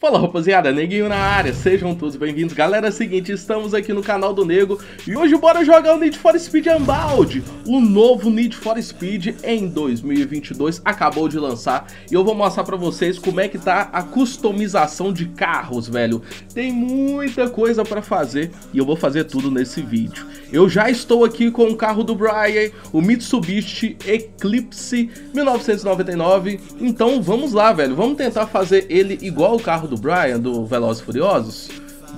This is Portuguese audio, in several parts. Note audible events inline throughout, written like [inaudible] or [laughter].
Fala rapaziada, Neguinho na área, sejam todos bem-vindos. Galera, é o seguinte, estamos aqui no canal do Nego e hoje bora jogar o Need for Speed Unbound. O novo Need for Speed em 2022 acabou de lançar e eu vou mostrar pra vocês como é que tá a customização de carros, velho. Tem muita coisa pra fazer e eu vou fazer tudo nesse vídeo. Eu já estou aqui com o carro do Brian, o Mitsubishi Eclipse 1999, então vamos lá, velho. Vamos tentar fazer ele igual o carro do Brian, do Velozes Furiosos?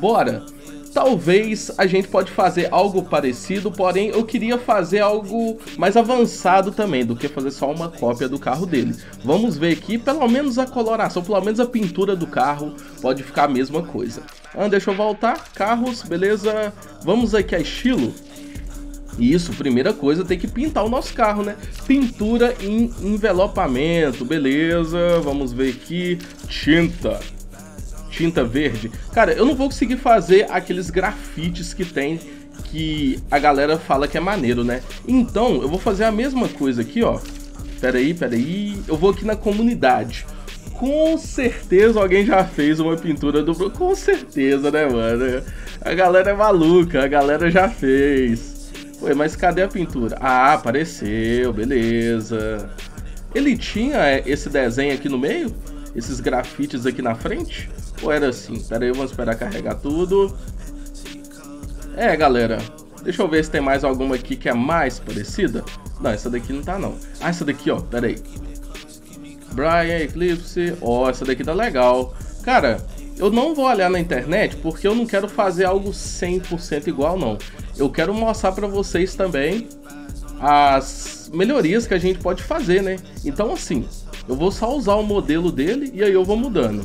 Bora! Talvez a gente pode fazer algo parecido, porém eu queria fazer algo mais avançado também do que fazer só uma cópia do carro dele. Vamos ver aqui, pelo menos a coloração, pelo menos a pintura do carro pode ficar a mesma coisa. Ah, deixa eu voltar, carros, beleza? Vamos aqui a estilo. Isso, primeira coisa, tem que pintar o nosso carro, né? Pintura em envelopamento, beleza? Vamos ver aqui, tinta tinta verde. Cara, eu não vou conseguir fazer aqueles grafites que tem que a galera fala que é maneiro, né? Então, eu vou fazer a mesma coisa aqui, ó. Pera aí, pera aí. Eu vou aqui na comunidade. Com certeza alguém já fez uma pintura do... Com certeza, né, mano? A galera é maluca, a galera já fez. Ué, mas cadê a pintura? Ah, apareceu, beleza. Ele tinha é, esse desenho aqui no meio? Esses grafites aqui na frente? Ou era assim? Pera aí, vamos esperar carregar tudo. É, galera. Deixa eu ver se tem mais alguma aqui que é mais parecida. Não, essa daqui não tá, não. Ah, essa daqui, ó. Pera aí. Brian, Eclipse. Ó, oh, essa daqui tá legal. Cara, eu não vou olhar na internet porque eu não quero fazer algo 100% igual, não. Eu quero mostrar pra vocês também as melhorias que a gente pode fazer, né? Então, assim, eu vou só usar o modelo dele e aí eu vou mudando.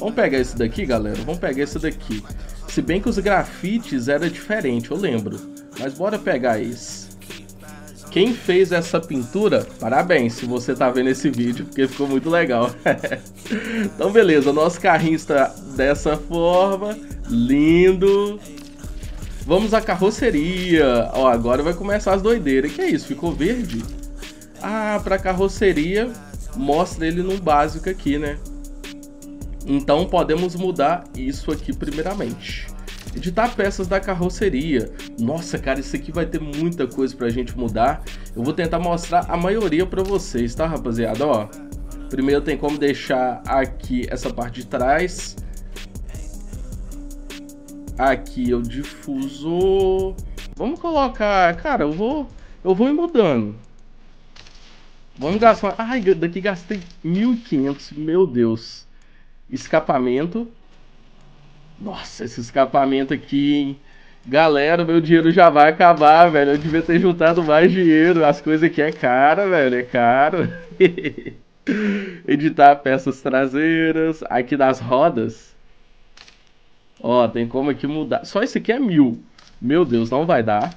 Vamos pegar esse daqui, galera. Vamos pegar esse daqui. Se bem que os grafites era diferente, eu lembro. Mas bora pegar esse. Quem fez essa pintura, parabéns se você tá vendo esse vídeo, porque ficou muito legal. [laughs] então beleza, nosso carrinho está dessa forma, lindo. Vamos à carroceria. Ó, agora vai começar as doideiras. Que é isso? Ficou verde? Ah, para carroceria, mostra ele no básico aqui, né? Então podemos mudar isso aqui primeiramente. Editar peças da carroceria. Nossa, cara, isso aqui vai ter muita coisa pra gente mudar. Eu vou tentar mostrar a maioria pra vocês, tá, rapaziada? Ó, primeiro tem como deixar aqui essa parte de trás. Aqui o difusor. Vamos colocar... Cara, eu vou... Eu vou mudando. Vamos gastar... Ai, daqui gastei 1.500. Meu Deus. Escapamento. Nossa, esse escapamento aqui, hein? Galera, meu dinheiro já vai acabar, velho. Eu devia ter juntado mais dinheiro. As coisas aqui é cara, velho. É caro. [laughs] Editar peças traseiras. Aqui das rodas. Ó, tem como aqui mudar. Só esse aqui é mil. Meu Deus, não vai dar.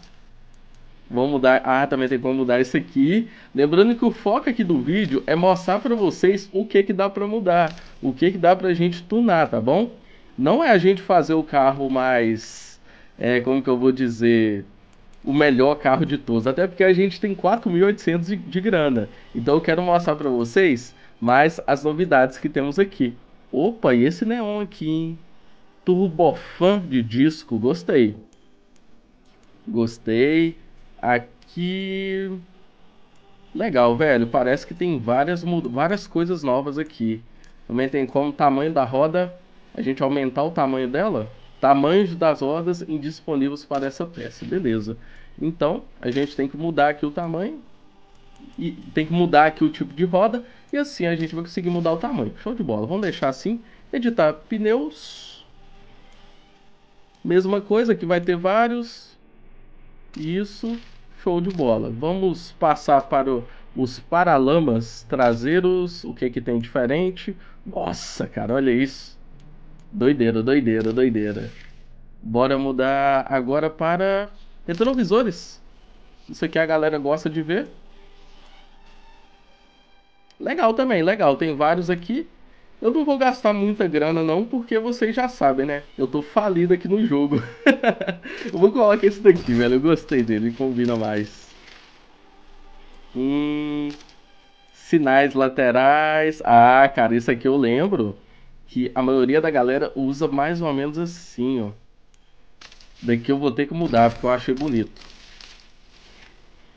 Vamos mudar. Ah, também tem como mudar isso aqui. Lembrando que o foco aqui do vídeo é mostrar para vocês o que que dá para mudar, o que que dá pra gente tunar, tá bom? Não é a gente fazer o carro mais, é, como que eu vou dizer, o melhor carro de todos, até porque a gente tem 4.800 de, de grana. Então eu quero mostrar para vocês mais as novidades que temos aqui. Opa, e esse neon aqui, hein? Turbofan de disco, gostei. Gostei. Aqui. Legal, velho. Parece que tem várias, várias coisas novas aqui. Também tem como o tamanho da roda a gente aumentar o tamanho dela. Tamanhos das rodas indisponíveis para essa peça. Beleza. Então, a gente tem que mudar aqui o tamanho. E tem que mudar aqui o tipo de roda. E assim a gente vai conseguir mudar o tamanho. Show de bola. Vamos deixar assim. Editar pneus. Mesma coisa que vai ter vários. Isso. Show de bola. Vamos passar para o, os paralamas traseiros. O que que tem diferente? Nossa, cara, olha isso. Doideira, doideira, doideira. Bora mudar agora para retrovisores. Isso aqui a galera gosta de ver. Legal também, legal. Tem vários aqui. Eu não vou gastar muita grana não, porque vocês já sabem, né? Eu tô falido aqui no jogo. [laughs] eu vou colocar esse daqui, velho. Eu gostei dele, combina mais. Hum, sinais laterais. Ah, cara, isso aqui eu lembro. que a maioria da galera usa mais ou menos assim, ó. Daqui eu vou ter que mudar, porque eu achei bonito.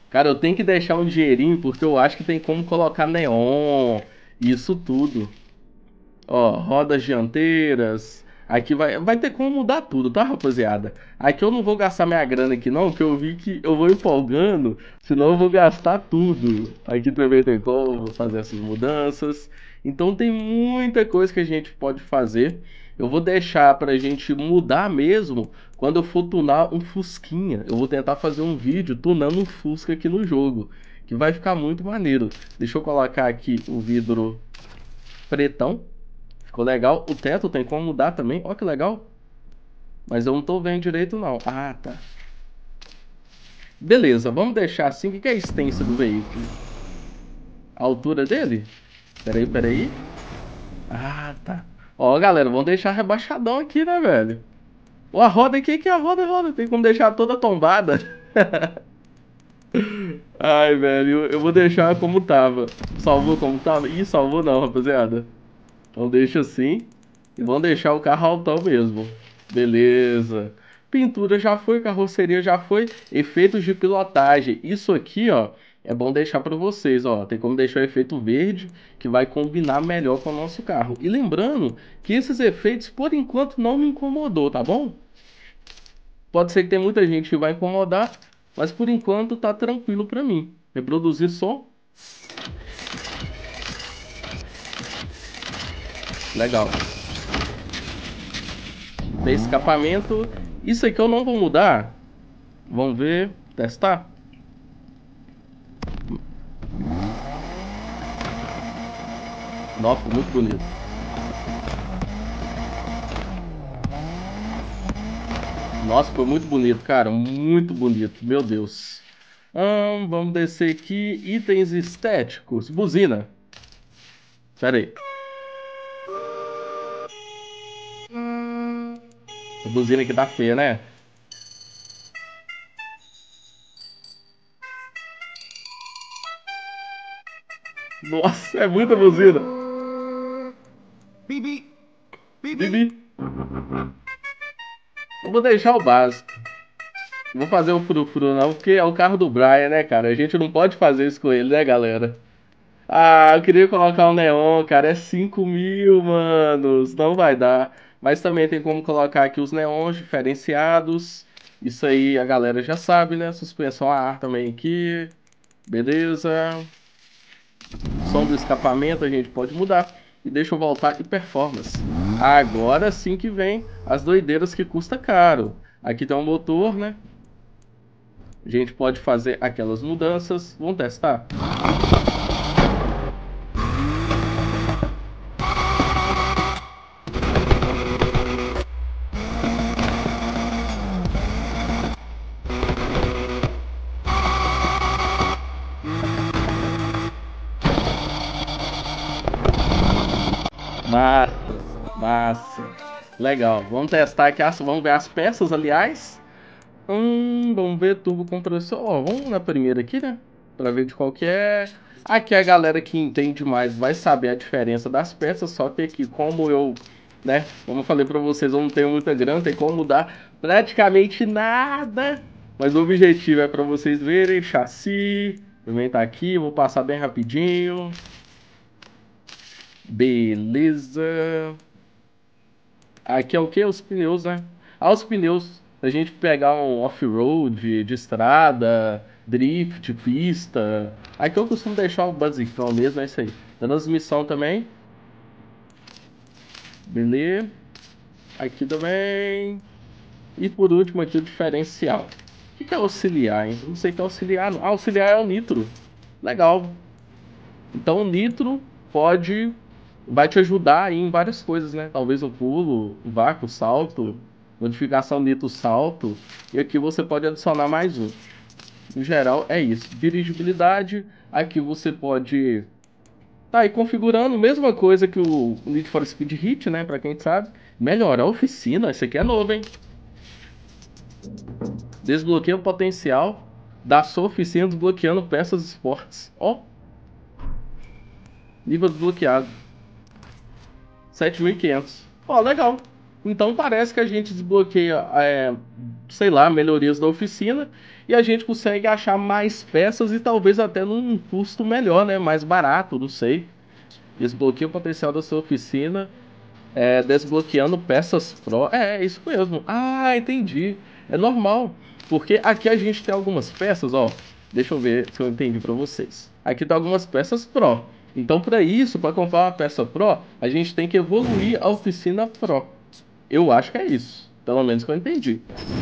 Cara, eu tenho que deixar um dinheirinho, porque eu acho que tem como colocar neon, isso tudo. Ó, rodas dianteiras. Aqui vai, vai ter como mudar tudo, tá, rapaziada? Aqui eu não vou gastar minha grana aqui não, porque eu vi que eu vou empolgando, senão eu vou gastar tudo. Aqui também tem como fazer essas mudanças. Então tem muita coisa que a gente pode fazer. Eu vou deixar pra gente mudar mesmo quando eu for tunar um Fusquinha. Eu vou tentar fazer um vídeo tunando um Fusca aqui no jogo, que vai ficar muito maneiro. Deixa eu colocar aqui o vidro pretão. Ficou legal. O teto tem como mudar também. Olha que legal. Mas eu não tô vendo direito não. Ah, tá. Beleza, vamos deixar assim. O que é a extensa do veículo? A altura dele? Peraí, peraí. Ah, tá. Ó, galera, vamos deixar rebaixadão aqui, né, velho? Ó, a roda aqui, que a roda, roda. Tem como deixar toda tombada. [laughs] Ai, velho, eu vou deixar como tava. Salvou como tava? Ih, salvou não, rapaziada. Então deixa assim. E vamos deixar o carro altão mesmo. Beleza. Pintura já foi, carroceria já foi. Efeitos de pilotagem. Isso aqui, ó, é bom deixar para vocês, ó. Tem como deixar o efeito verde, que vai combinar melhor com o nosso carro. E lembrando que esses efeitos, por enquanto, não me incomodou, tá bom? Pode ser que tenha muita gente que vai incomodar, mas por enquanto tá tranquilo para mim. Reproduzir som. Legal. Tem escapamento. Isso aqui eu não vou mudar. Vamos ver, testar. Nossa, muito bonito. Nossa, foi muito bonito, cara. Muito bonito, meu Deus. Hum, vamos descer aqui. Itens estéticos. Buzina. Pera aí. A buzina aqui tá feia, né? Nossa, é muita buzina. Bibi. Bibi. Eu vou deixar o básico. Vou fazer o furo-furo não, porque é o carro do Brian, né, cara? A gente não pode fazer isso com ele, né, galera? Ah, eu queria colocar um neon, cara. É 5 mil, manos. Não vai dar. Mas também tem como colocar aqui os neons diferenciados. Isso aí a galera já sabe, né? Suspensão a ar também aqui. Beleza. Som do escapamento a gente pode mudar. E deixa eu voltar aqui performance. Agora sim que vem as doideiras que custa caro. Aqui tem um motor, né? A gente pode fazer aquelas mudanças. Vamos testar? Massa. Legal. Vamos testar aqui, as, vamos ver as peças, aliás. Hum, vamos ver turbo compressor. Ó, vamos na primeira aqui, né? Pra ver de qual que é. Aqui a galera que entende mais vai saber a diferença das peças, só que aqui como eu, né, como eu falei pra vocês, eu não tenho muita grana, tem como mudar praticamente nada. Mas o objetivo é pra vocês verem, chassi, também tá aqui, vou passar bem rapidinho. Beleza. Aqui é o que? Os pneus, né? Ah, os pneus. A gente pegar um off-road, de estrada, drift, pista. Aqui eu costumo deixar o basicão mesmo, é isso aí. Transmissão também. Beleza. Aqui também. E por último aqui o diferencial. O que é auxiliar, hein? Não sei o que é auxiliar. Ah, auxiliar é o nitro. Legal. Então o nitro pode vai te ajudar aí em várias coisas, né? Talvez o pulo, o vácuo, o salto, modificação nitro salto. E aqui você pode adicionar mais um. Em geral é isso. Dirigibilidade, aqui você pode tá aí configurando, mesma coisa que o Need for Speed Hit, né, para quem sabe. Melhorar a oficina, esse aqui é novo, hein? Desbloqueia o potencial da sua oficina desbloqueando peças esportes. Ó. Nível desbloqueado. 7.500. Ó, legal. Então parece que a gente desbloqueia, é, sei lá, melhorias da oficina e a gente consegue achar mais peças e talvez até num custo melhor, né? Mais barato, não sei. Desbloqueia o potencial da sua oficina, é, desbloqueando peças Pro. É, é isso mesmo. Ah, entendi. É normal, porque aqui a gente tem algumas peças, ó. Deixa eu ver se eu entendi para vocês. Aqui tem algumas peças Pro. Então, para isso, para comprar uma peça Pro, a gente tem que evoluir a oficina Pro. Eu acho que é isso. Pelo menos que eu entendi.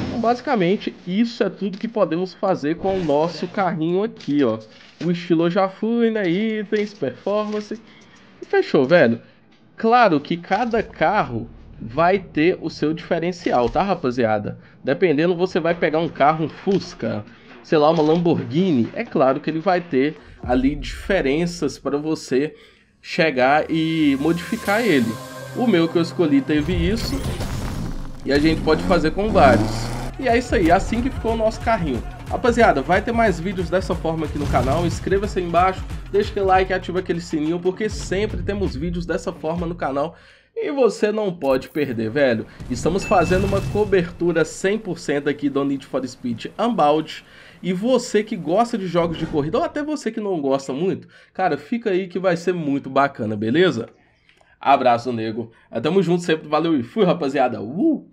Então, basicamente, isso é tudo que podemos fazer com o nosso carrinho aqui, ó. O estilo já fui, né? Itens, performance. E fechou, velho. Claro que cada carro vai ter o seu diferencial, tá, rapaziada? Dependendo, você vai pegar um carro, um Fusca, sei lá, uma Lamborghini. É claro que ele vai ter ali diferenças para você chegar e modificar ele. O meu que eu escolhi teve isso. E a gente pode fazer com vários. E é isso aí, assim que ficou o nosso carrinho. Rapaziada, vai ter mais vídeos dessa forma aqui no canal, inscreva-se aí embaixo, deixa aquele like e ativa aquele sininho, porque sempre temos vídeos dessa forma no canal e você não pode perder, velho. Estamos fazendo uma cobertura 100% aqui do Need for Speed Unbound, e você que gosta de jogos de corrida, ou até você que não gosta muito, cara, fica aí que vai ser muito bacana, beleza? Abraço, nego. Tamo junto sempre, valeu e fui, rapaziada. Uh!